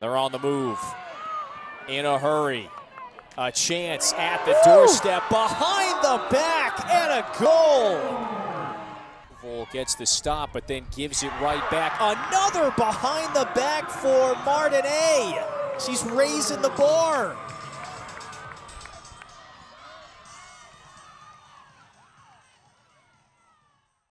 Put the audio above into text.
They're on the move. In a hurry. A chance at the doorstep behind the back and a goal. Vol gets the stop, but then gives it right back. Another behind the back for Mardiney. She's raising the bar.